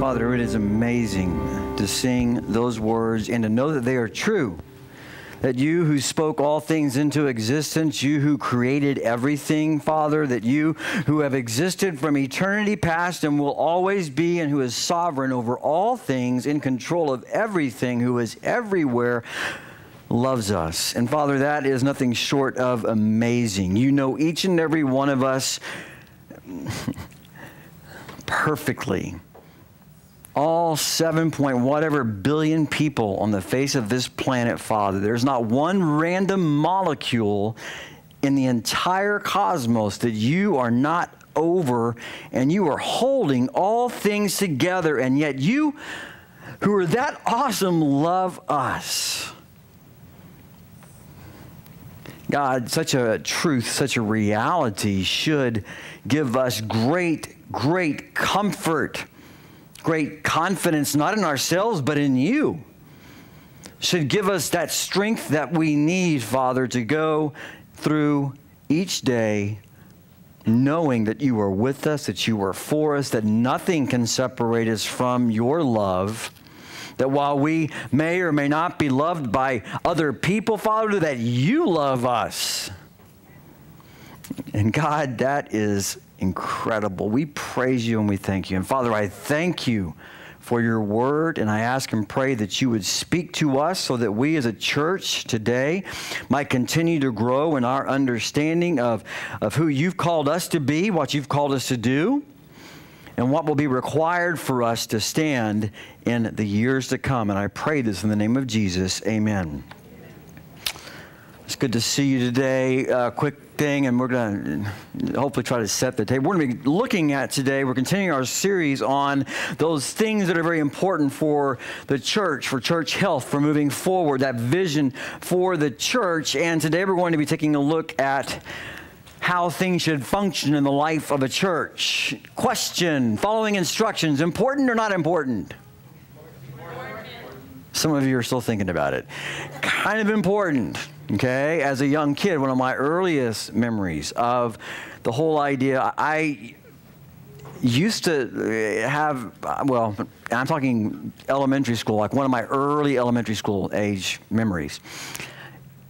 Father, it is amazing to sing those words and to know that they are true. That you who spoke all things into existence, you who created everything, Father, that you who have existed from eternity past and will always be, and who is sovereign over all things, in control of everything, who is everywhere, loves us. And Father, that is nothing short of amazing. You know each and every one of us perfectly all 7 point whatever billion people on the face of this planet, Father. There's not one random molecule in the entire cosmos that you are not over and you are holding all things together, and yet you, who are that awesome, love us. God, such a truth, such a reality should give us great, great comfort great confidence, not in ourselves, but in you, should give us that strength that we need, Father, to go through each day knowing that you are with us, that you are for us, that nothing can separate us from your love. That while we may or may not be loved by other people, Father, that you love us. And God, that is incredible. We praise you and we thank you. And Father, I thank you for your word, and I ask and pray that you would speak to us so that we as a church today might continue to grow in our understanding of, of who you've called us to be, what you've called us to do, and what will be required for us to stand in the years to come. And I pray this in the name of Jesus. Amen. It's good to see you today. Uh, quick thing, and we're going to hopefully try to set the table. We're going to be looking at today, we're continuing our series on those things that are very important for the church, for church health, for moving forward, that vision for the church. And today we're going to be taking a look at how things should function in the life of a church. Question following instructions, important or not important? Some of you are still thinking about it. Kind of important. Okay, as a young kid, one of my earliest memories of the whole idea, I used to uh, have, uh, well, I'm talking elementary school, like one of my early elementary school age memories.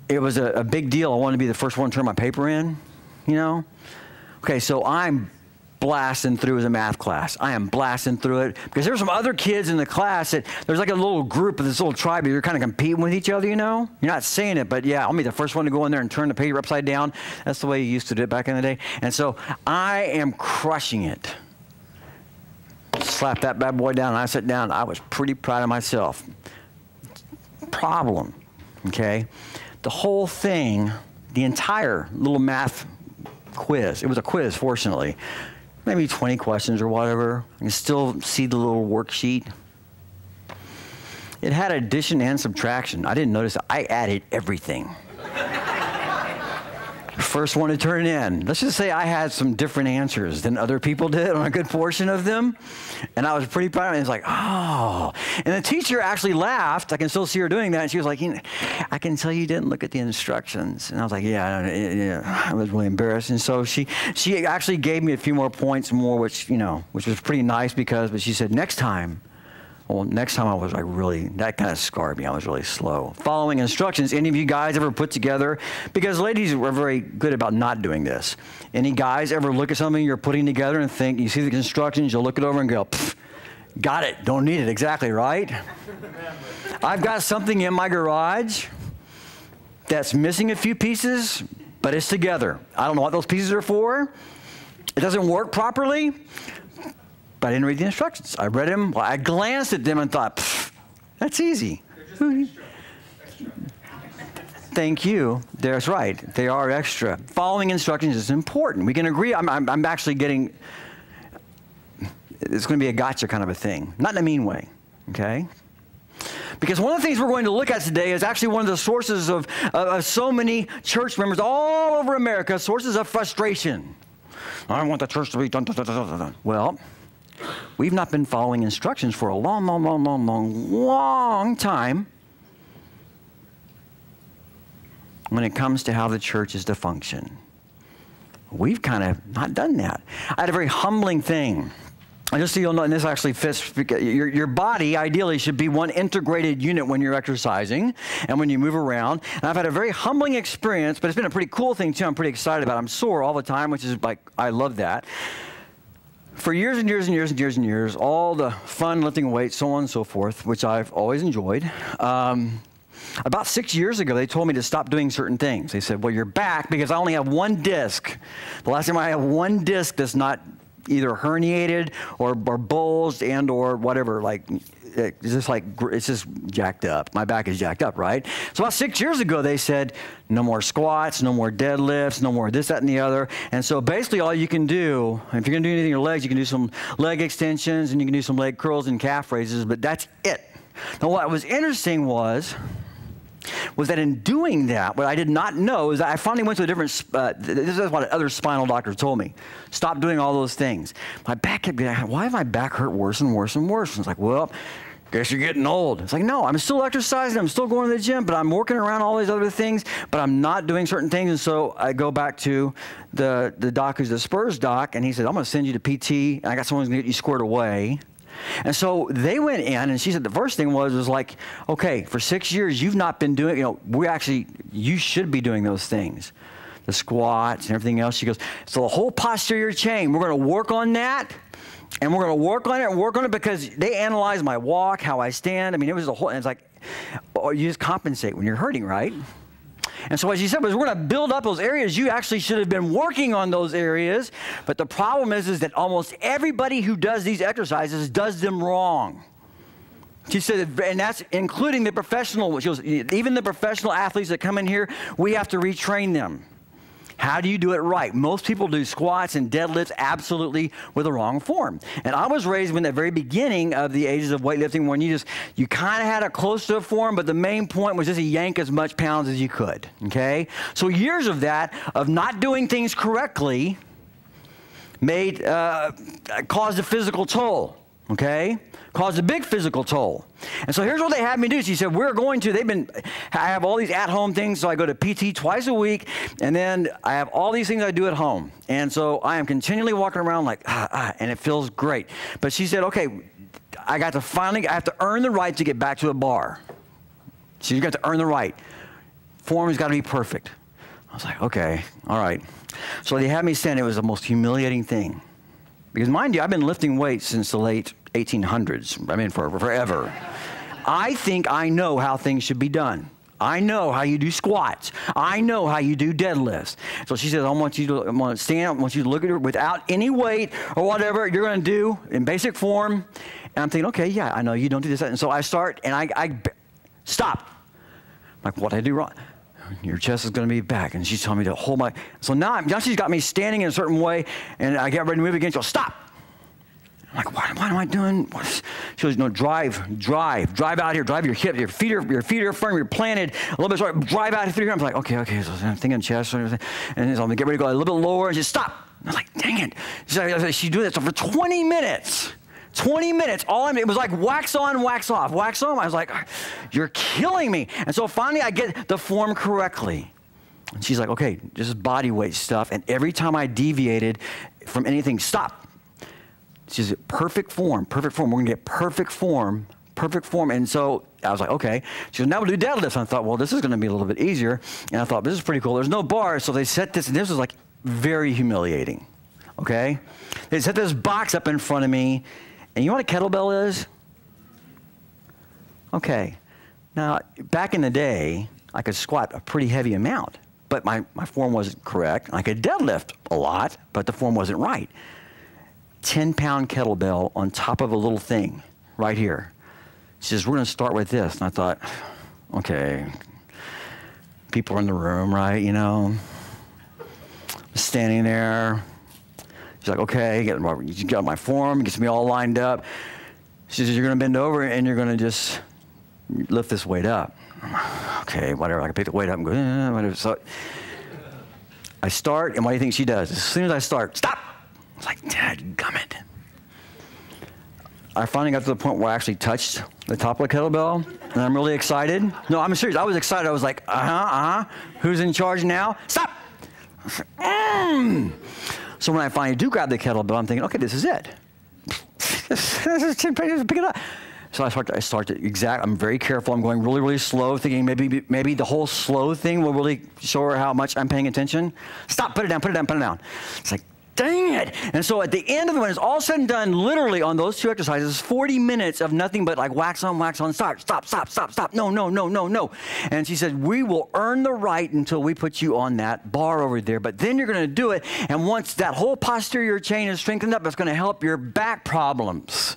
It was a, a big deal. I wanted to be the first one to turn my paper in, you know? Okay, so I'm blasting through as a math class. I am blasting through it because there's some other kids in the class that there's like a little group of this little tribe. You're kind of competing with each other, you know? You're not saying it, but yeah, I'll be the first one to go in there and turn the paper upside down. That's the way you used to do it back in the day. And so I am crushing it. Slap that bad boy down, and I sit down. I was pretty proud of myself. Problem, okay? The whole thing, the entire little math quiz, it was a quiz, fortunately maybe 20 questions or whatever. I can still see the little worksheet. It had addition and subtraction. I didn't notice. I added everything. First one to turn in. Let's just say I had some different answers than other people did on a good portion of them. And I was pretty proud of it. It's like, oh. And the teacher actually laughed. I can still see her doing that. And she was like, I can tell you didn't look at the instructions. And I was like, yeah, yeah. I was really embarrassed. And so she, she actually gave me a few more points more, which, you know, which was pretty nice because, but she said, next time, well, next time I was like really, that kind of scarred me. I was really slow. Following instructions. Any of you guys ever put together, because ladies were very good about not doing this. Any guys ever look at something you're putting together and think, you see the instructions, you'll look it over and go, got it, don't need it, exactly, right? I've got something in my garage that's missing a few pieces, but it's together. I don't know what those pieces are for. It doesn't work properly, but I didn't read the instructions. I read them, I glanced at them and thought, that's easy. Thank you. That's right. They are extra. Following instructions is important. We can agree. I'm, I'm, I'm actually getting, it's going to be a gotcha kind of a thing. Not in a mean way, okay? Because one of the things we're going to look at today is actually one of the sources of, of so many church members all over America, sources of frustration. I want the church to be done. well, We've not been following instructions for a long, long, long, long, long, long time when it comes to how the church is to function. We've kind of not done that. I had a very humbling thing And just so you'll know, and this actually fits, your, your body ideally should be one integrated unit when you're exercising and when you move around. And I've had a very humbling experience, but it's been a pretty cool thing too. I'm pretty excited about it. I'm sore all the time, which is like, I love that. For years and years and years and years and years, all the fun lifting weights, so on and so forth, which I've always enjoyed. Um, about six years ago, they told me to stop doing certain things. They said, Well, you're back because I only have one disc. The last time I have one disc that's not either herniated or, or bulged and or whatever, like it's just like it's just jacked up. My back is jacked up, right? So about six years ago, they said no more squats, no more deadlifts, no more this, that, and the other. And so basically, all you can do, if you're gonna do anything in your legs, you can do some leg extensions and you can do some leg curls and calf raises, but that's it. Now, what was interesting was was that in doing that, what I did not know is that I finally went to a different, uh, this is what other spinal doctors told me. Stop doing all those things. My back kept getting, why have my back hurt worse and worse and worse? And it's like, well, guess you're getting old. It's like, no, I'm still exercising, I'm still going to the gym, but I'm working around all these other things, but I'm not doing certain things. And so I go back to the, the doc who's the Spurs doc, and he said, I'm going to send you to PT, and I got someone who's going to get you squared away. And so they went in, and she said the first thing was was like, okay, for six years you've not been doing. You know, we actually you should be doing those things, the squats and everything else. She goes, so the whole posterior chain, we're going to work on that. And we're going to work on it and work on it because they analyze my walk, how I stand. I mean, it was a whole, and it's like, oh, you just compensate when you're hurting, right? And so what she said was, we're going to build up those areas. You actually should have been working on those areas. But the problem is, is that almost everybody who does these exercises does them wrong. She said, and that's including the professional, even the professional athletes that come in here, we have to retrain them. How do you do it right? Most people do squats and deadlifts absolutely with the wrong form. And I was raised in the very beginning of the ages of weightlifting when you just, you kind of had a close to a form, but the main point was just to yank as much pounds as you could, okay? So years of that, of not doing things correctly, made, uh, caused a physical toll, okay? caused a big physical toll. And so here's what they had me do. She said, We're going to, they've been, I have all these at home things. So I go to PT twice a week, and then I have all these things I do at home. And so I am continually walking around like, ah, ah, and it feels great. But she said, Okay, I got to finally, I have to earn the right to get back to the bar. You got to earn the right. Form has got to be perfect. I was like, okay, all right. So they had me stand. It was the most humiliating thing. Because mind you, I've been lifting weights since the late 1800s. I mean, for forever. I think I know how things should be done. I know how you do squats. I know how you do deadlifts. So she says, I want you to I want to stand, I want you to look at her without any weight or whatever you're going to do in basic form. And I'm thinking, okay, yeah, I know you don't do this. And so I start and I, I stop. I'm like, what did I do wrong? Your chest is going to be back. And she's telling me to hold my. So now, I'm, now she's got me standing in a certain way and I get ready to move again. She goes, stop. I'm like, what, what am I doing? What? She goes, no, drive, drive, drive out here, drive your hip, your feet are, your feet are firm, you're planted a little bit short, drive out here. I'm like, okay, okay, so I'm thinking chest and everything. And so I'm get ready to go a little bit lower and just stop. I'm like, dang it. She's, like, she's doing this so for 20 minutes. 20 minutes, all I mean, it was like wax on, wax off, wax on. I was like, you're killing me. And so finally I get the form correctly. And she's like, okay, this is body weight stuff. And every time I deviated from anything, stop, she said, perfect form, perfect form. We're going to get perfect form, perfect form. And so I was like, okay. She goes, now we'll do deadlifts. And I thought, well, this is going to be a little bit easier. And I thought, this is pretty cool. There's no bar. So they set this, and this was like very humiliating. Okay? They set this box up in front of me. And you know what a kettlebell is? Okay. Now, back in the day, I could squat a pretty heavy amount, but my, my form wasn't correct. I could deadlift a lot, but the form wasn't right. 10 pound kettlebell on top of a little thing right here. She says, We're going to start with this. And I thought, okay, people are in the room, right? You know, standing there. She's like, okay, get my, you got my form, gets me all lined up. She says, You're going to bend over and you're going to just lift this weight up. Okay, whatever. I can pick the weight up and go, eh, whatever. So I start, and what do you think she does? As soon as I start, stop! Was like, Dad, gummit. I finally got to the point where I actually touched the top of the kettlebell, and I'm really excited. No, I'm serious. I was excited. I was like, uh huh, uh huh. Who's in charge now? Stop! mm. So when I finally do grab the kettlebell, I'm thinking, okay, this is it. this is 10 pages, pick it up. So I start to, I start to exact, I'm very careful. I'm going really, really slow, thinking maybe, maybe the whole slow thing will really show her how much I'm paying attention. Stop, put it down, put it down, put it down. It's like, dang it. And so at the end of it, when it's all said and done, literally on those two exercises, 40 minutes of nothing but like wax on, wax on, stop, stop, stop, stop, stop. No, no, no, no, no. And she said, we will earn the right until we put you on that bar over there. But then you're going to do it. And once that whole posterior chain is strengthened up, it's going to help your back problems.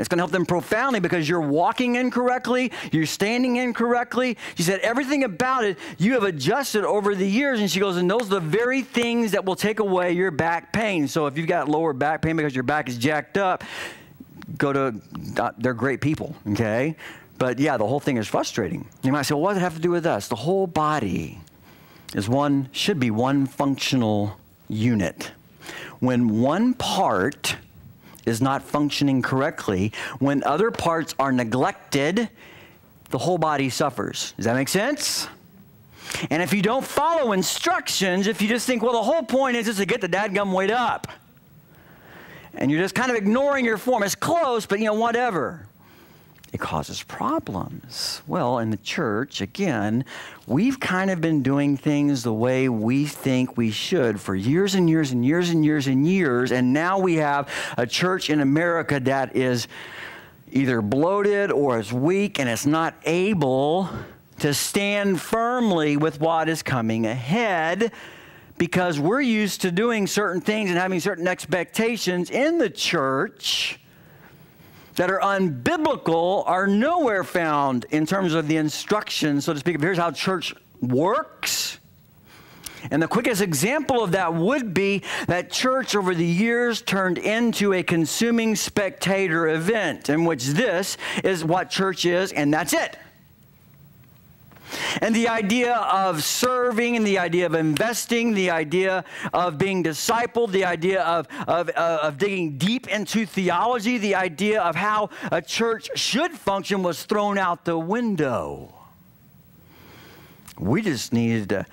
It's going to help them profoundly because you're walking incorrectly, you're standing incorrectly. She said, everything about it you have adjusted over the years. And she goes, and those are the very things that will take away your back pain. So if you've got lower back pain because your back is jacked up, go to, uh, they're great people, okay? But yeah, the whole thing is frustrating. You might say, well, what does it have to do with us? The whole body is one, should be one functional unit. When one part, is not functioning correctly, when other parts are neglected, the whole body suffers. Does that make sense? And if you don't follow instructions, if you just think, well, the whole point is just to get the dadgum weight up, and you're just kind of ignoring your form, it's close, but you know, whatever it causes problems. Well, in the church, again, we've kind of been doing things the way we think we should for years and years and years and years and years. And now we have a church in America that is either bloated or is weak and it's not able to stand firmly with what is coming ahead because we're used to doing certain things and having certain expectations in the church that are unbiblical are nowhere found in terms of the instruction, so to speak. Here's how church works. And the quickest example of that would be that church over the years turned into a consuming spectator event, in which this is what church is, and that's it. And the idea of serving and the idea of investing, the idea of being discipled, the idea of, of, uh, of digging deep into theology, the idea of how a church should function was thrown out the window. We just needed to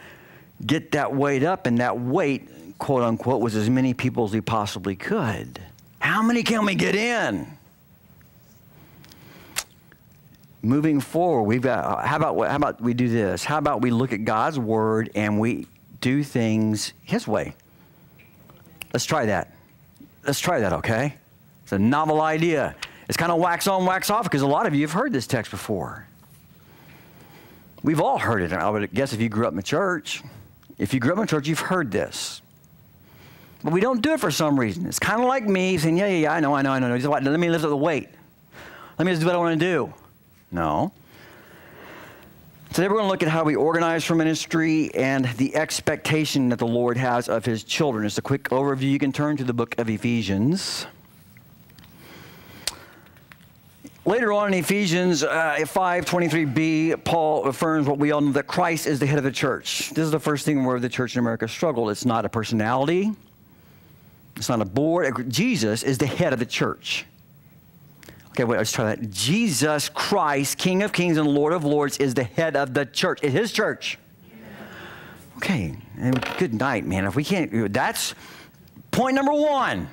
get that weight up, and that weight, quote unquote, was as many people as we possibly could. How many can we get in? Moving forward, we've got, how about, how about we do this? How about we look at God's word and we do things his way? Let's try that. Let's try that, okay? It's a novel idea. It's kind of wax on, wax off because a lot of you have heard this text before. We've all heard it. I would guess if you grew up in church, if you grew up in church, you've heard this. But we don't do it for some reason. It's kind of like me saying, yeah, yeah, yeah, I know, I know, I know. Let me lift up the weight. Let me just do what I want to do. No. Today we're going to look at how we organize for ministry and the expectation that the Lord has of his children. Just a quick overview. You can turn to the book of Ephesians. Later on in Ephesians uh, 5 23b, Paul affirms what we all know that Christ is the head of the church. This is the first thing where the church in America struggled. It's not a personality, it's not a board. Jesus is the head of the church. Okay, wait, let's try that. Jesus Christ, King of Kings and Lord of Lords, is the head of the church. It's his church. Okay, and good night, man. If we can't, that's point number one.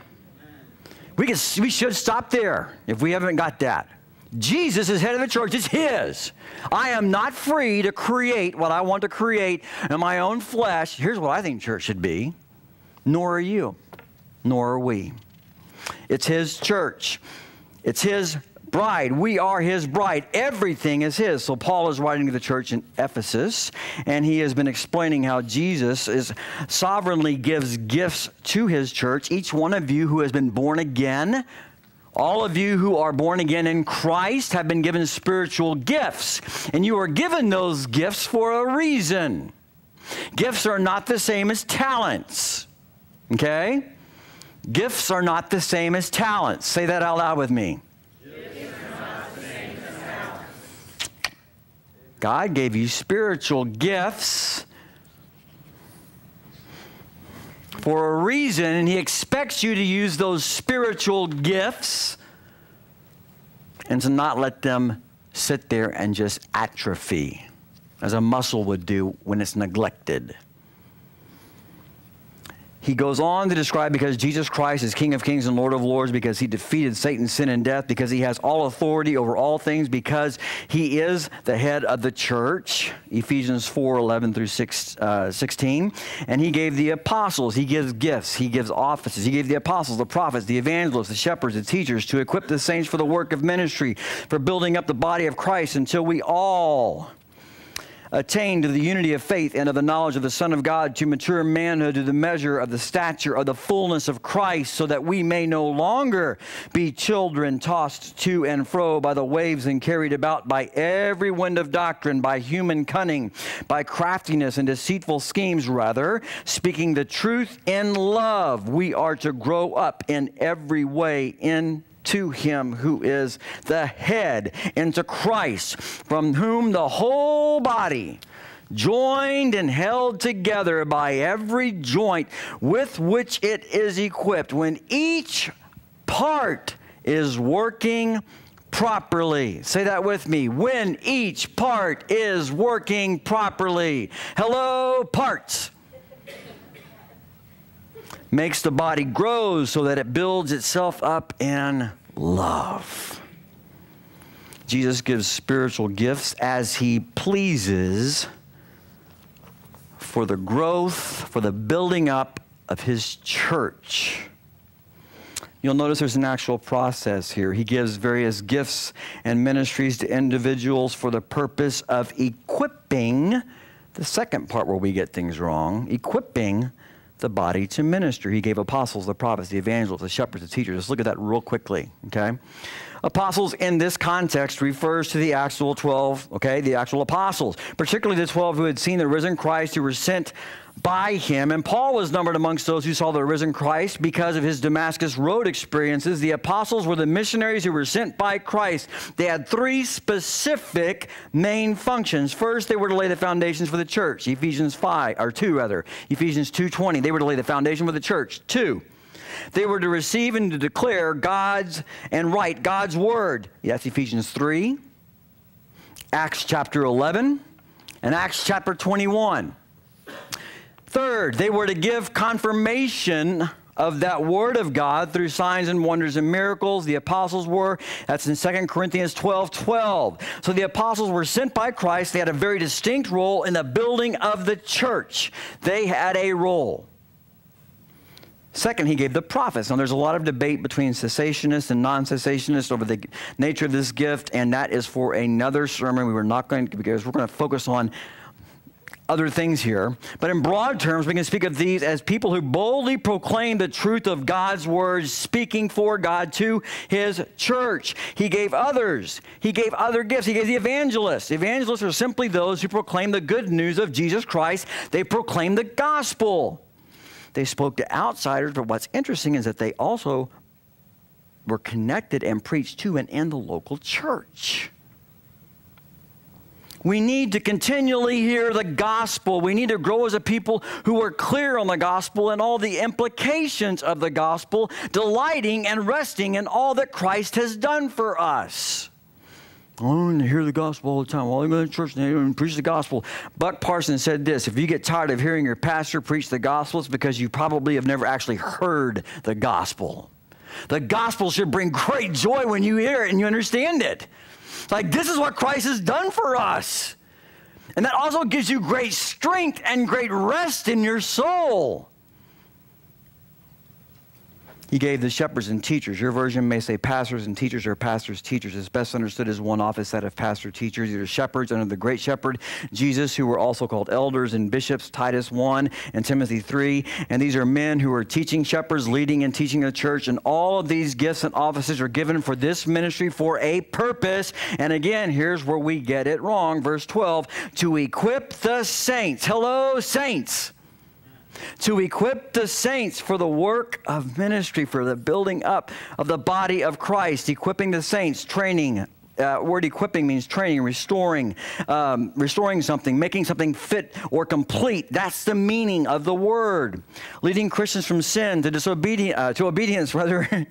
We, can, we should stop there if we haven't got that. Jesus is head of the church. It's his. I am not free to create what I want to create in my own flesh. Here's what I think church should be. Nor are you. Nor are we. It's his church. It's his bride. We are his bride. Everything is his. So Paul is writing to the church in Ephesus, and he has been explaining how Jesus is sovereignly gives gifts to his church. Each one of you who has been born again, all of you who are born again in Christ have been given spiritual gifts, and you are given those gifts for a reason. Gifts are not the same as talents. Okay? Gifts are not the same as talents. Say that out loud with me. God gave you spiritual gifts for a reason, and He expects you to use those spiritual gifts and to not let them sit there and just atrophy as a muscle would do when it's neglected. He goes on to describe because Jesus Christ is King of Kings and Lord of Lords, because he defeated Satan, sin, and death, because he has all authority over all things, because he is the head of the church. Ephesians 4 11 through 6, uh, 16. And he gave the apostles, he gives gifts, he gives offices. He gave the apostles, the prophets, the evangelists, the shepherds, the teachers to equip the saints for the work of ministry, for building up the body of Christ until we all attain to the unity of faith and of the knowledge of the Son of God, to mature manhood, to the measure of the stature of the fullness of Christ, so that we may no longer be children tossed to and fro by the waves and carried about by every wind of doctrine, by human cunning, by craftiness and deceitful schemes, rather, speaking the truth in love, we are to grow up in every way in to him who is the head, into Christ, from whom the whole body, joined and held together by every joint with which it is equipped, when each part is working properly. Say that with me. When each part is working properly. Hello, parts. Makes the body grow so that it builds itself up in love. Jesus gives spiritual gifts as he pleases for the growth, for the building up of his church. You'll notice there's an actual process here. He gives various gifts and ministries to individuals for the purpose of equipping, the second part where we get things wrong, equipping the body to minister. He gave apostles, the prophets, the evangelists, the shepherds, the teachers. Let's look at that real quickly, okay? Apostles in this context refers to the actual 12, okay, the actual apostles, particularly the 12 who had seen the risen Christ, who were sent by him. And Paul was numbered amongst those who saw the risen Christ because of his Damascus Road experiences. The apostles were the missionaries who were sent by Christ. They had three specific main functions. First, they were to lay the foundations for the church. Ephesians 5, or 2 rather. Ephesians 2.20. They were to lay the foundation for the church. Two, they were to receive and to declare God's and write God's word. That's Ephesians 3, Acts chapter 11, and Acts chapter 21. Third, they were to give confirmation of that word of God through signs and wonders and miracles. The apostles were. That's in 2 Corinthians 12 12. So the apostles were sent by Christ. They had a very distinct role in the building of the church. They had a role. Second, he gave the prophets. Now, there's a lot of debate between cessationists and non cessationists over the nature of this gift, and that is for another sermon. We were not going to, because we're going to focus on other things here. But in broad terms, we can speak of these as people who boldly proclaim the truth of God's words, speaking for God to his church. He gave others, he gave other gifts. He gave the evangelists. Evangelists are simply those who proclaim the good news of Jesus Christ, they proclaim the gospel. They spoke to outsiders, but what's interesting is that they also were connected and preached to and in the local church. We need to continually hear the gospel. We need to grow as a people who are clear on the gospel and all the implications of the gospel, delighting and resting in all that Christ has done for us. I want to hear the gospel all the time. Well, I go to church and preach the gospel. Burk Parsons said this If you get tired of hearing your pastor preach the gospel, it's because you probably have never actually heard the gospel. The gospel should bring great joy when you hear it and you understand it. Like, this is what Christ has done for us. And that also gives you great strength and great rest in your soul. He gave the shepherds and teachers. Your version may say pastors and teachers or pastors, teachers. It's best understood as one office that of pastor, teachers. These are shepherds under the great shepherd, Jesus, who were also called elders and bishops, Titus 1 and Timothy 3. And these are men who are teaching shepherds, leading and teaching the church. And all of these gifts and offices are given for this ministry for a purpose. And again, here's where we get it wrong. Verse 12 to equip the saints. Hello, saints to equip the saints for the work of ministry, for the building up of the body of Christ, equipping the saints, training, uh, word equipping means training, restoring, um, restoring something, making something fit or complete. That's the meaning of the word. Leading Christians from sin to disobedience, uh, to obedience, rather,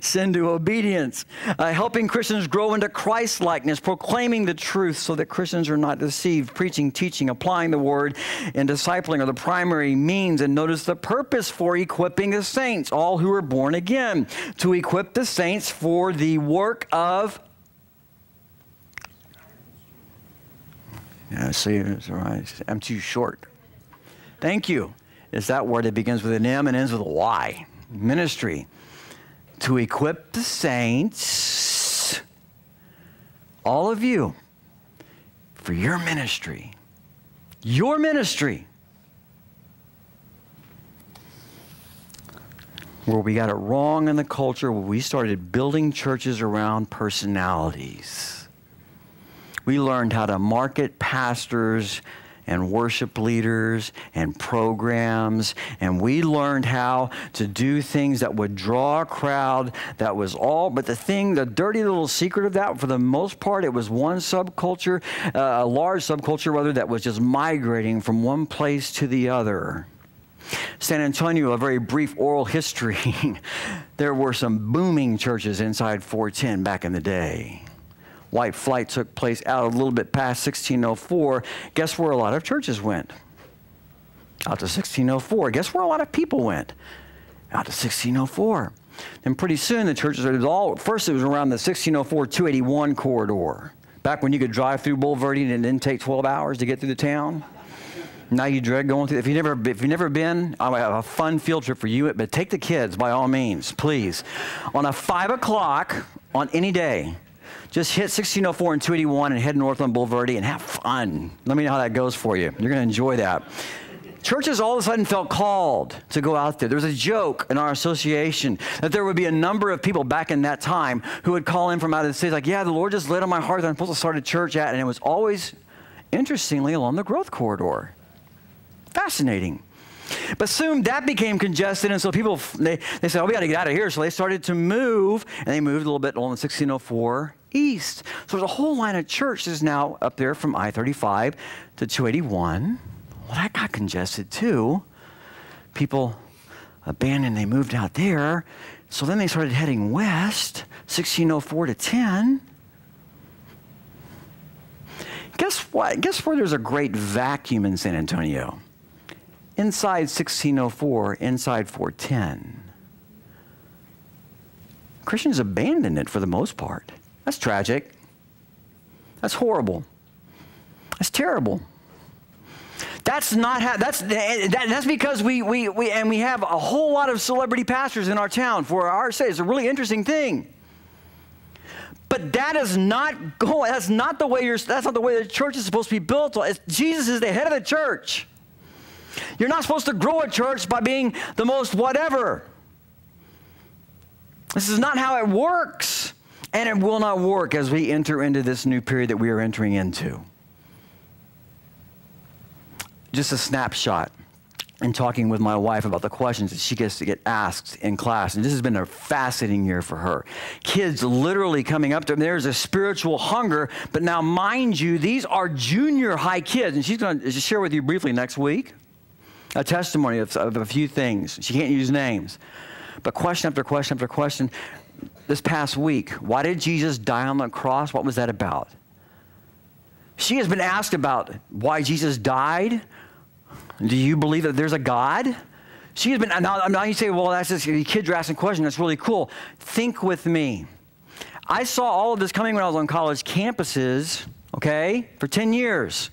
sin to obedience. Uh, helping Christians grow into Christ likeness, proclaiming the truth so that Christians are not deceived. Preaching, teaching, applying the word, and discipling are the primary means. And notice the purpose for equipping the saints, all who are born again, to equip the saints for the work of Yeah, see, it's all right. I'm too short. Thank you. is that word that begins with an M and ends with a Y. Ministry. To equip the saints, all of you, for your ministry. Your ministry. Where we got it wrong in the culture, where we started building churches around personalities we learned how to market pastors and worship leaders and programs. And we learned how to do things that would draw a crowd. That was all. But the thing, the dirty little secret of that, for the most part, it was one subculture, uh, a large subculture rather, that was just migrating from one place to the other. San Antonio, a very brief oral history. there were some booming churches inside 410 back in the day white flight took place out a little bit past 1604, guess where a lot of churches went? Out to 1604. Guess where a lot of people went? Out to 1604. And pretty soon the churches are all, first it was around the 1604 281 corridor. Back when you could drive through Bulverde and it didn't take 12 hours to get through the town. Now you dread going through. If you've never, if you've never been, I have a fun field trip for you. But take the kids by all means, please. On a five o'clock on any day, just hit 1604 and 281 and head north on Bulverde and have fun. Let me know how that goes for you. You're going to enjoy that. Churches all of a sudden felt called to go out there. There was a joke in our association that there would be a number of people back in that time who would call in from out of the city, like, yeah, the Lord just laid on my heart that I'm supposed to start a church at. And it was always, interestingly, along the growth corridor. Fascinating. But soon that became congested, and so people they, they said, "Oh, we got to get out of here." So they started to move, and they moved a little bit along the 1604 east. So there's a whole line of churches now up there from I-35 to 281. Well, that got congested too. People abandoned, they moved out there. So then they started heading west, 1604 to 10. Guess what? Guess where there's a great vacuum in San Antonio? Inside 1604, inside 410. Christians abandoned it for the most part. That's tragic. That's horrible. That's terrible. That's not how, that's, that, that's because we, we, we, and we have a whole lot of celebrity pastors in our town for our sake. It's a really interesting thing. But that is not going, that's not the way you're, that's not the way the church is supposed to be built. It's, Jesus is the head of the church. You're not supposed to grow a church by being the most whatever. This is not how it works. And it will not work as we enter into this new period that we are entering into. Just a snapshot in talking with my wife about the questions that she gets to get asked in class. And this has been a fascinating year for her. Kids literally coming up to them. There's a spiritual hunger, but now, mind you, these are junior high kids. And she's going to share with you briefly next week a testimony of, of a few things. She can't use names. But question after question after question, this past week. Why did Jesus die on the cross? What was that about? She has been asked about why Jesus died. Do you believe that there's a God? She has been, now, now you say, well, that's just, kids are asking questions. That's really cool. Think with me. I saw all of this coming when I was on college campuses, okay, for 10 years.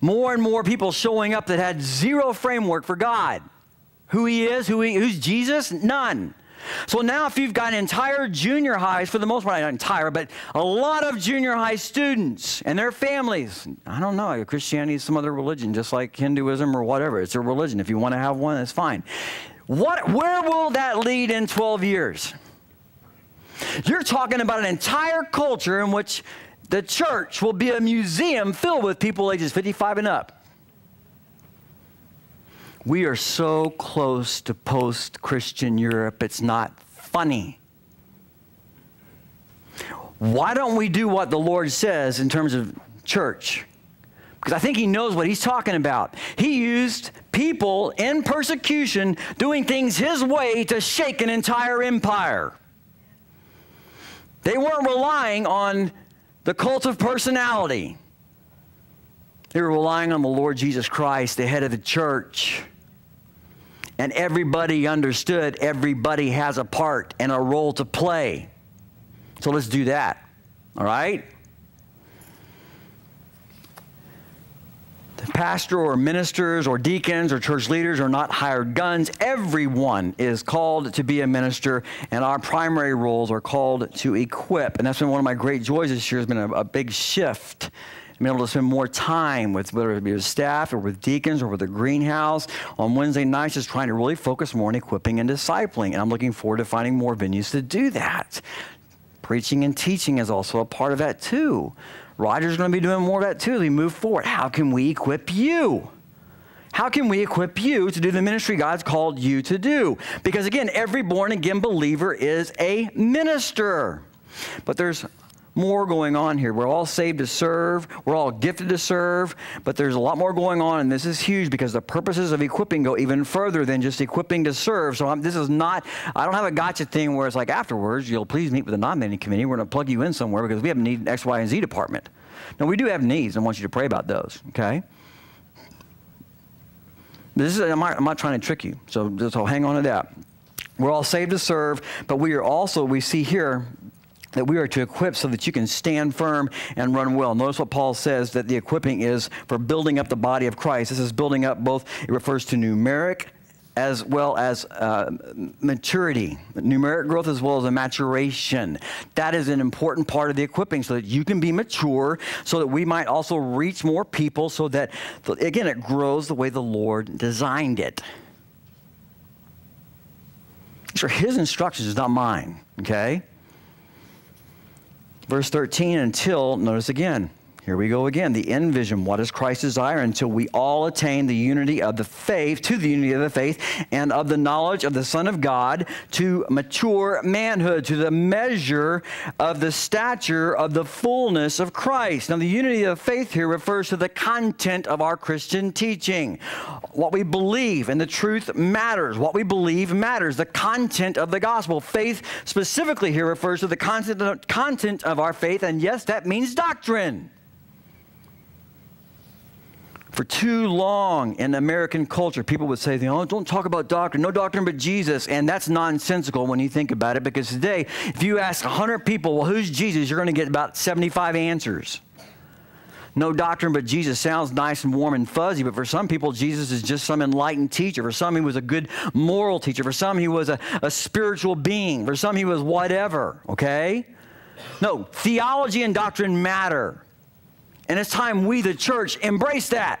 More and more people showing up that had zero framework for God. Who he is, who he, who's Jesus? None. So now, if you've got an entire junior highs, for the most part, not entire, but a lot of junior high students and their families, I don't know, Christianity is some other religion, just like Hinduism or whatever. It's a religion. If you want to have one, that's fine. What, where will that lead in 12 years? You're talking about an entire culture in which the church will be a museum filled with people ages 55 and up. We are so close to post Christian Europe, it's not funny. why don't we do what the Lord says in terms of church? Because I think he knows what he's talking about. He used people in persecution doing things his way to shake an entire empire. They weren't relying on the cult of personality. They were relying on the Lord Jesus Christ, the head of the church. And everybody understood everybody has a part and a role to play. So let's do that. All right? The pastor or ministers or deacons or church leaders are not hired guns. Everyone is called to be a minister, and our primary roles are called to equip. And that's been one of my great joys this year has been a, a big shift being able to spend more time with whether it be with staff or with deacons or with the greenhouse on Wednesday nights, just trying to really focus more on equipping and discipling. And I'm looking forward to finding more venues to do that. Preaching and teaching is also a part of that too. Roger's going to be doing more of that too as we move forward. How can we equip you? How can we equip you to do the ministry God's called you to do? Because again, every born again believer is a minister. But there's more going on here. We're all saved to serve, we're all gifted to serve, but there's a lot more going on, and this is huge because the purposes of equipping go even further than just equipping to serve. So I'm, this is not, I don't have a gotcha thing where it's like afterwards, you'll please meet with the nominating committee. We're going to plug you in somewhere because we have a need in X, Y, and Z department. Now, we do have needs. And I want you to pray about those, okay? This is, I'm not, I'm not trying to trick you, so, just so hang on to that. We're all saved to serve, but we are also, we see here, that we are to equip so that you can stand firm and run well. Notice what Paul says that the equipping is for building up the body of Christ. This is building up both, it refers to numeric as well as uh, maturity, numeric growth as well as a maturation. That is an important part of the equipping so that you can be mature, so that we might also reach more people, so that, again, it grows the way the Lord designed it. These are His instructions, is not mine, okay? Verse 13, until, notice again, here we go again. The end vision. What does Christ desire? Until we all attain the unity of the faith, to the unity of the faith, and of the knowledge of the Son of God, to mature manhood, to the measure of the stature of the fullness of Christ. Now, the unity of faith here refers to the content of our Christian teaching. What we believe and the truth matters. What we believe matters. The content of the gospel. Faith specifically here refers to the content, content of our faith, and yes, that means doctrine. For too long in American culture, people would say, oh, don't talk about doctrine, no doctrine but Jesus. And that's nonsensical when you think about it, because today, if you ask 100 people, well, who's Jesus? You're going to get about 75 answers. No doctrine but Jesus sounds nice and warm and fuzzy, but for some people, Jesus is just some enlightened teacher. For some, he was a good moral teacher. For some, he was a, a spiritual being. For some, he was whatever, okay? No, theology and doctrine matter. And it's time we, the church, embrace that.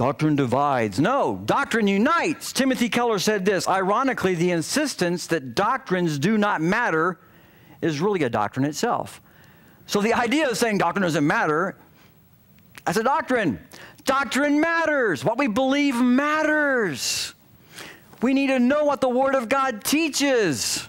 Doctrine divides. No, doctrine unites. Timothy Keller said this Ironically, the insistence that doctrines do not matter is really a doctrine itself. So the idea of saying doctrine doesn't matter, that's a doctrine. Doctrine matters. What we believe matters. We need to know what the Word of God teaches.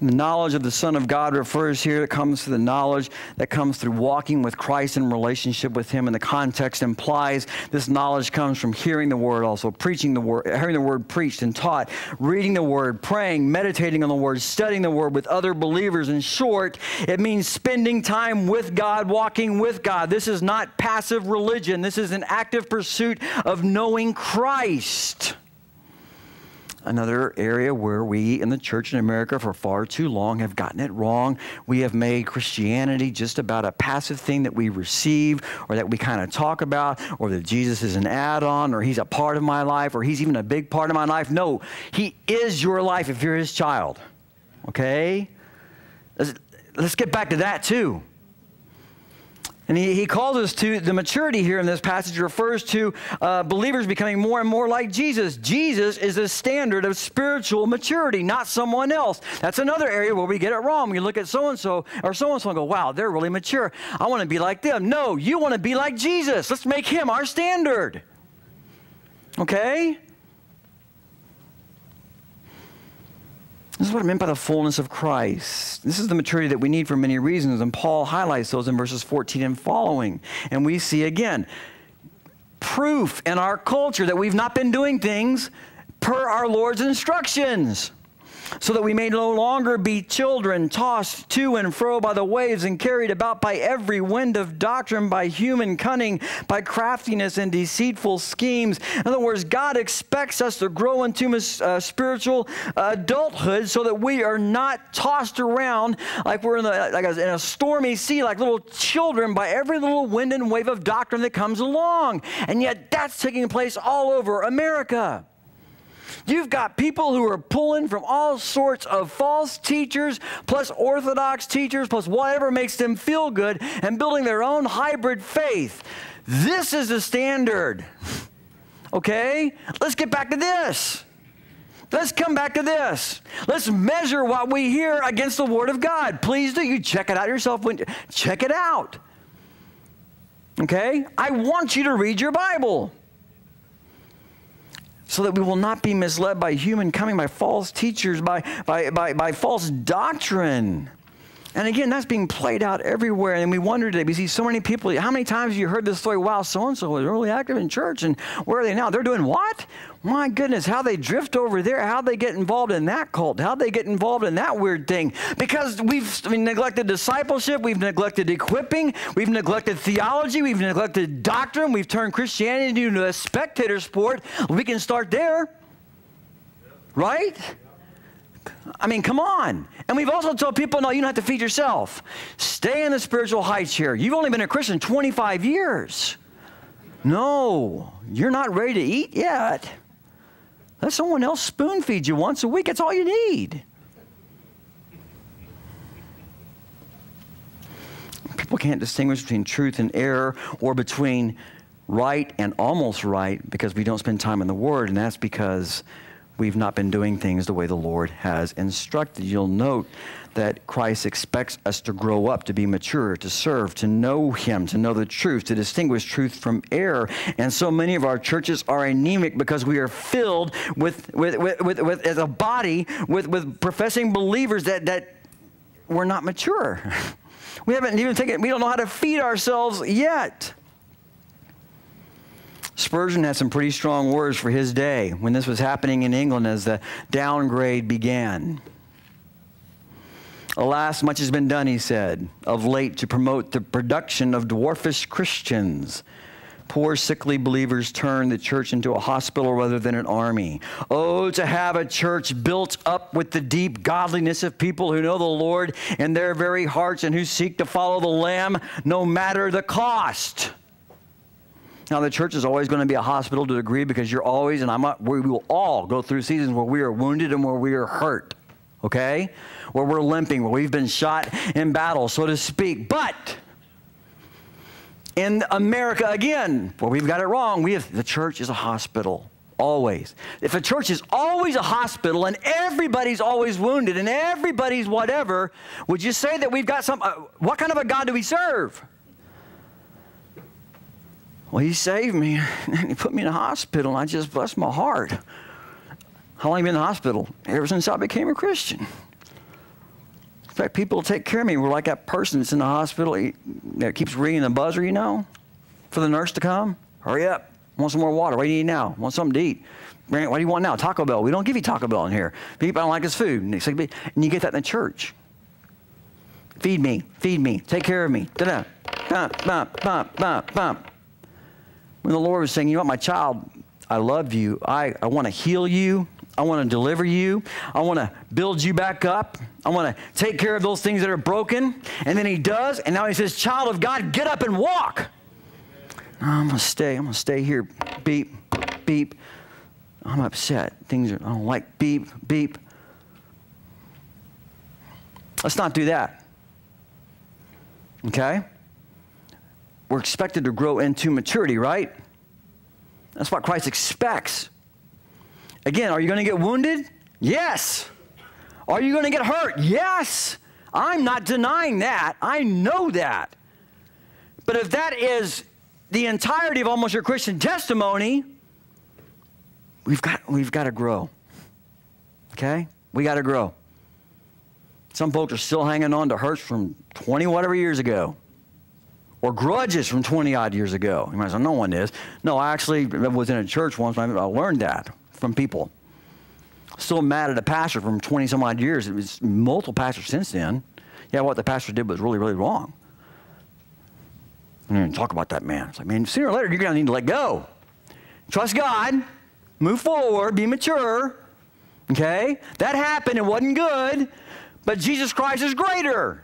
The knowledge of the Son of God refers here, it comes to the knowledge that comes through walking with Christ in relationship with Him. And the context implies this knowledge comes from hearing the Word, also preaching the Word, hearing the Word preached and taught, reading the Word, praying, meditating on the Word, studying the Word with other believers. In short, it means spending time with God, walking with God. This is not passive religion, this is an active pursuit of knowing Christ another area where we in the church in America for far too long have gotten it wrong. We have made Christianity just about a passive thing that we receive or that we kind of talk about, or that Jesus is an add on, or he's a part of my life, or he's even a big part of my life. No, he is your life if you're his child. Okay? Let's, let's get back to that too. And he, he calls us to the maturity here in this passage refers to uh, believers becoming more and more like Jesus. Jesus is a standard of spiritual maturity, not someone else. That's another area where we get it wrong. We look at so and so or so and so and go, wow, they're really mature. I want to be like them. No, you want to be like Jesus. Let's make him our standard. Okay? This is what I meant by the fullness of Christ. This is the maturity that we need for many reasons, and Paul highlights those in verses 14 and following. And we see again proof in our culture that we've not been doing things per our Lord's instructions so that we may no longer be children tossed to and fro by the waves and carried about by every wind of doctrine, by human cunning, by craftiness and deceitful schemes. In other words, God expects us to grow into uh, spiritual adulthood so that we are not tossed around like we're in, the, like in a stormy sea, like little children, by every little wind and wave of doctrine that comes along. And yet, that's taking place all over America. You've got people who are pulling from all sorts of false teachers, plus orthodox teachers, plus whatever makes them feel good, and building their own hybrid faith. This is the standard. Okay? Let's get back to this. Let's come back to this. Let's measure what we hear against the Word of God. Please do. You check it out yourself. When, check it out. Okay? I want you to read your Bible so that we will not be misled by human coming, by false teachers, by, by, by, by false doctrine. And again, that's being played out everywhere. And we wonder today, we see so many people. How many times have you heard this story? Wow, so and so was really active in church. And where are they now? They're doing what? My goodness, how they drift over there, how they get involved in that cult, how they get involved in that weird thing. Because we've neglected discipleship, we've neglected equipping, we've neglected theology, we've neglected doctrine, we've turned Christianity into a spectator sport. We can start there. Right? I mean, come on. And we've also told people, no, you don't have to feed yourself. Stay in the spiritual high chair. You've only been a Christian 25 years. No, you're not ready to eat yet. Let someone else spoon feed you once a week. That's all you need. People can't distinguish between truth and error or between right and almost right because we don't spend time in the Word, and that's because we've not been doing things the way the Lord has instructed. You'll note that Christ expects us to grow up, to be mature, to serve, to know Him, to know the truth, to distinguish truth from error. And so many of our churches are anemic because we are filled with, with, with, with, with as a body, with, with professing believers that, that we're not mature. We haven't even taken, we don't know how to feed ourselves yet. Spurgeon had some pretty strong words for his day when this was happening in England as the downgrade began. Alas, much has been done, he said, of late to promote the production of dwarfish Christians. Poor, sickly believers turn the church into a hospital rather than an army. Oh, to have a church built up with the deep godliness of people who know the Lord in their very hearts and who seek to follow the Lamb no matter the cost. Now, the church is always going to be a hospital to a degree because you're always, and I'm not, we will all go through seasons where we are wounded and where we are hurt, okay? Where we're limping, where we've been shot in battle, so to speak. But in America, again, where we've got it wrong, we have, the church is a hospital. Always. If a church is always a hospital and everybody's always wounded and everybody's whatever, would you say that we've got some? Uh, what kind of a God do we serve? Well, he saved me and he put me in a hospital, and I just blessed my heart. How long have you been in the hospital? Ever since I became a Christian. In fact, people take care of me. We're like that person that's in the hospital he, that keeps ringing the buzzer, you know, for the nurse to come. Hurry up. Want some more water? What do you need now? Want something to eat? What do you want now? Taco Bell. We don't give you Taco Bell in here. People don't like his food. And you get that in the church. Feed me. Feed me. Take care of me. Da-da. Bump, bump, bump, bump, bump when the Lord was saying, You know what, my child, I love you. I, I want to heal you. I want to deliver you. I want to build you back up. I want to take care of those things that are broken. And then he does. And now he says, Child of God, get up and walk. I'm going to stay. I'm going to stay here. Beep, beep. I'm upset. Things are, I don't like beep, beep. Let's not do that. Okay? we're expected to grow into maturity, right? That's what Christ expects. Again, are you going to get wounded? Yes. Are you going to get hurt? Yes. I'm not denying that. I know that. But if that is the entirety of almost your Christian testimony, we've got, we've got to grow. Okay? We got to grow. Some folks are still hanging on to hurts from 20 whatever years ago or grudges from 20 odd years ago. You might say, no one is. No, I actually was in a church once I learned that from people. Still mad at a pastor from 20 some odd years. It was multiple pastors since then. Yeah, what the pastor did was really, really wrong. And talk about that man. It's like, man, sooner or later you're going to need to let go. Trust God, move forward, be mature. Okay? That happened, it wasn't good, but Jesus Christ is greater.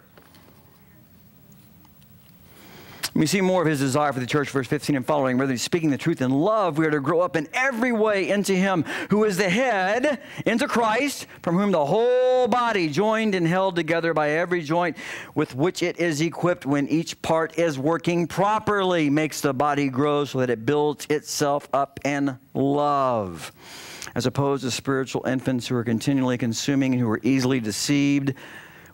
We see more of his desire for the church, verse 15 and following. Whether he's speaking the truth in love, we are to grow up in every way into him who is the head, into Christ, from whom the whole body, joined and held together by every joint with which it is equipped when each part is working properly, makes the body grow so that it builds itself up in love. As opposed to spiritual infants who are continually consuming and who are easily deceived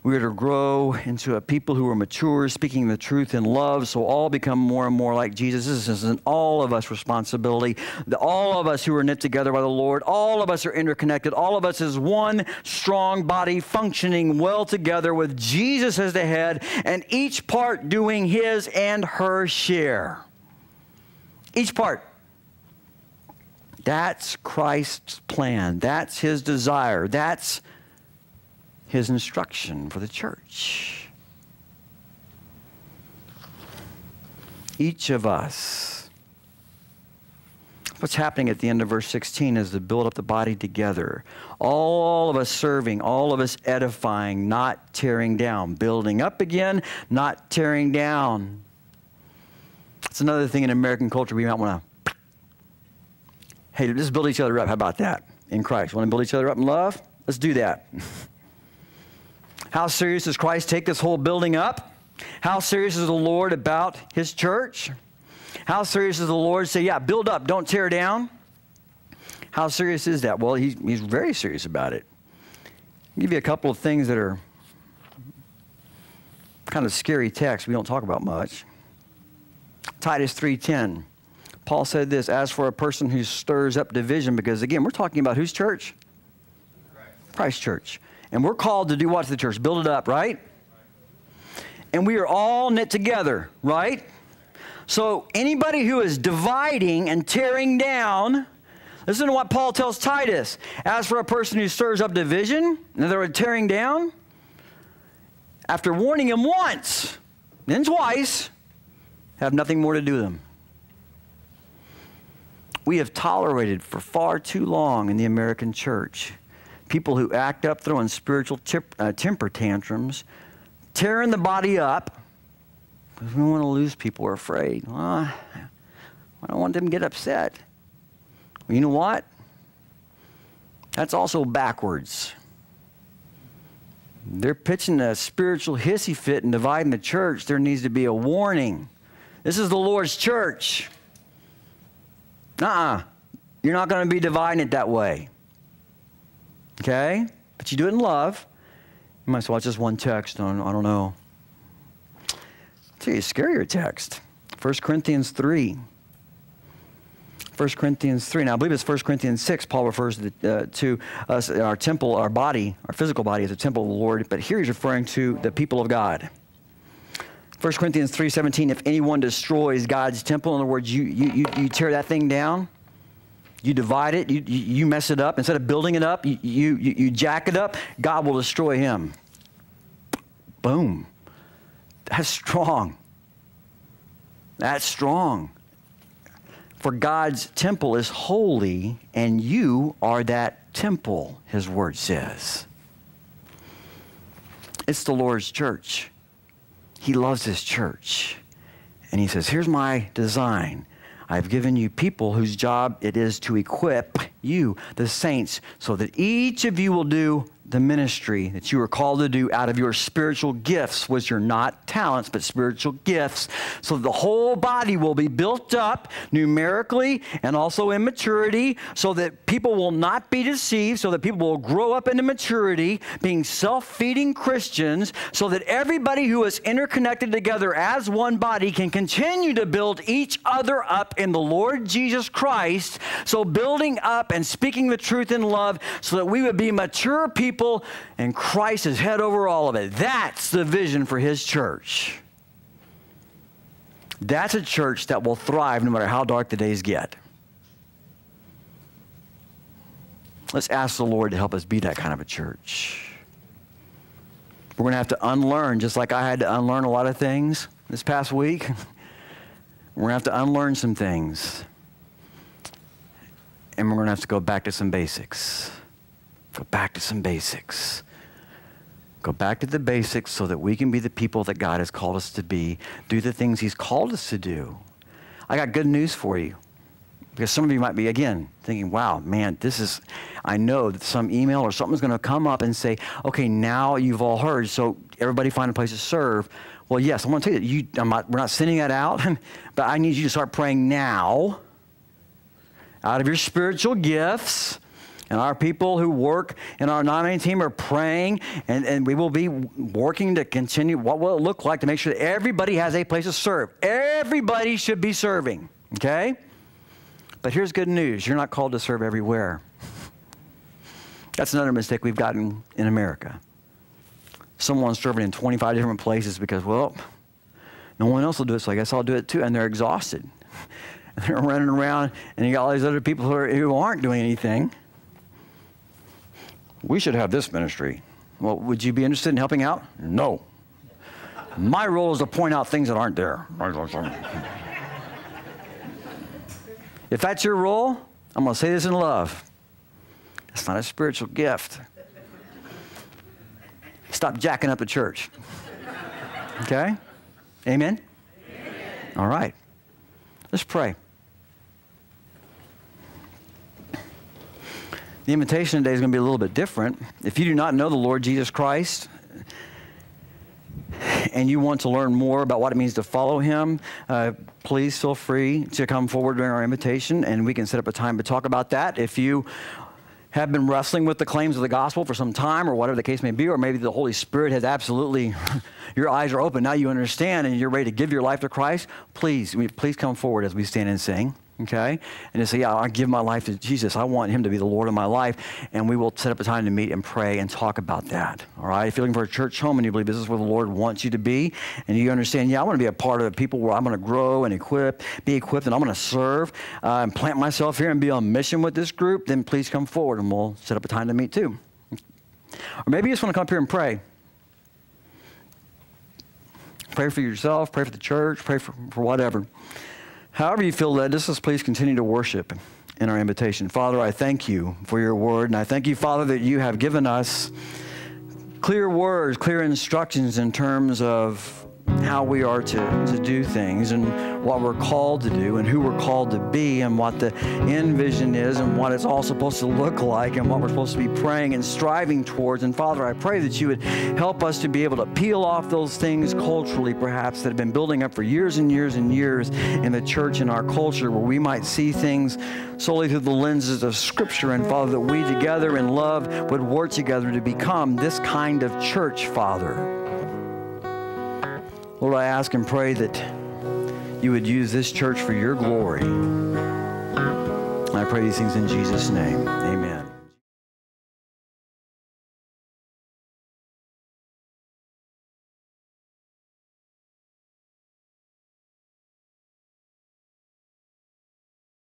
we are to grow into a people who are mature, speaking the truth in love, so all become more and more like Jesus. This is an all of us responsibility. The, all of us who are knit together by the Lord, all of us are interconnected. All of us is one strong body functioning well together with Jesus as the head, and each part doing his and her share. Each part. That's Christ's plan. That's his desire. That's his instruction for the church. Each of us. What's happening at the end of verse 16 is to build up the body together. All of us serving, all of us edifying, not tearing down. Building up again, not tearing down. It's another thing in American culture we might want to. Hey, let's build each other up. How about that? In Christ. Want to build each other up in love? Let's do that. How serious does Christ take this whole building up? How serious is the Lord about his church? How serious does the Lord say, yeah, build up, don't tear down? How serious is that? Well, he's, he's very serious about it. I'll give you a couple of things that are kind of scary text we don't talk about much. Titus 3:10. Paul said this, as for a person who stirs up division, because again, we're talking about whose church? Christ, Christ church. And we're called to do what to the church? Build it up, right? And we are all knit together, right? So anybody who is dividing and tearing down, listen to what Paul tells Titus. As for a person who stirs up division, in other tearing down, after warning him once, then twice, have nothing more to do with them. We have tolerated for far too long in the American church people who act up, throwing spiritual tip, uh, temper tantrums, tearing the body up. Because we don't want to lose people. We're afraid. Well, I don't want them to get upset. Well, you know what? That's also backwards. They're pitching a spiritual hissy fit and dividing the church. There needs to be a warning. This is the Lord's church. Uh uh. you are not going to be dividing it that way. Okay? But you do it in love. You might say, well, just one text. Don't, I don't know. I'll tell you a scarier text 1 Corinthians 3. 1 Corinthians 3. Now, I believe it's 1 Corinthians 6. Paul refers to, uh, to us, our temple, our body, our physical body as a temple of the Lord, but here he's referring to the people of God. 1 Corinthians 3.17, if anyone destroys God's temple, in other words, you, you, you tear that thing down, you divide it, you, you mess it up. Instead of building it up, you, you, you jack it up, God will destroy him. Boom. That's strong. That's strong. For God's temple is holy, and you are that temple, his word says. It's the Lord's church. He loves his church. And he says, Here's my design. I've given you people whose job it is to equip you, the saints, so that each of you will do the ministry that you are called to do out of your spiritual gifts, which are not talents, but spiritual gifts, so the whole body will be built up numerically and also in maturity, so that people will not be deceived, so that people will grow up into maturity, being self feeding Christians, so that everybody who is interconnected together as one body can continue to build each other up in the Lord Jesus Christ. So, building up and speaking the truth in love, so that we would be mature people people, and Christ is head over all of it. That's the vision for his church. That's a church that will thrive no matter how dark the days get. Let's ask the Lord to help us be that kind of a church. We're going to have to unlearn, just like I had to unlearn a lot of things this past week. We're going to have to unlearn some things. And we're going to have to go back to some basics. Go back to some basics. Go back to the basics so that we can be the people that God has called us to be, do the things He's called us to do. I got good news for you. Because some of you might be, again, thinking, wow, man, this is, I know that some email or something's going to come up and say, okay, now you've all heard, so everybody find a place to serve. Well, yes, I want to tell you, you not, we're not sending that out, but I need you to start praying now out of your spiritual gifts. And our people who work in our nominating team are praying, and, and we will be working to continue. What will it look like to make sure that everybody has a place to serve? Everybody should be serving, okay? But here's good news you're not called to serve everywhere. That's another mistake we've gotten in America. Someone's serving in 25 different places because, well, no one else will do it, so I guess I'll do it too. And they're exhausted. And they're running around, and you got all these other people who, are, who aren't doing anything. We should have this ministry. Well, would you be interested in helping out? No. My role is to point out things that aren't there. If that's your role, I'm going to say this in love. It's not a spiritual gift. Stop jacking up the church. Okay? Amen? Amen? All right. Let's pray. The invitation today is going to be a little bit different. If you do not know the Lord Jesus Christ, and you want to learn more about what it means to follow him, uh, please feel free to come forward during our invitation and we can set up a time to talk about that. If you have been wrestling with the claims of the gospel for some time or whatever the case may be, or maybe the Holy Spirit has absolutely, your eyes are open, now you understand and you're ready to give your life to Christ, please, please come forward as we stand and sing okay? And to say, yeah, I give my life to Jesus. I want him to be the Lord of my life. And we will set up a time to meet and pray and talk about that, all right? If you're looking for a church home and you believe this is where the Lord wants you to be, and you understand, yeah, I want to be a part of the people where I'm going to grow and equip, be equipped, and I'm going to serve uh, and plant myself here and be on mission with this group, then please come forward and we'll set up a time to meet too. Or maybe you just want to come up here and pray. Pray for yourself, pray for the church, pray for, for whatever. However, you feel led, just please continue to worship in our invitation. Father, I thank you for your word, and I thank you, Father, that you have given us clear words, clear instructions in terms of how we are to, to do things and what we're called to do and who we're called to be and what the end vision is and what it's all supposed to look like and what we're supposed to be praying and striving towards. And Father, I pray that you would help us to be able to peel off those things culturally, perhaps, that have been building up for years and years and years in the church and our culture where we might see things solely through the lenses of Scripture. And Father, that we together in love would work together to become this kind of church, Father. Lord, I ask and pray that you would use this church for your glory. I pray these things in Jesus' name.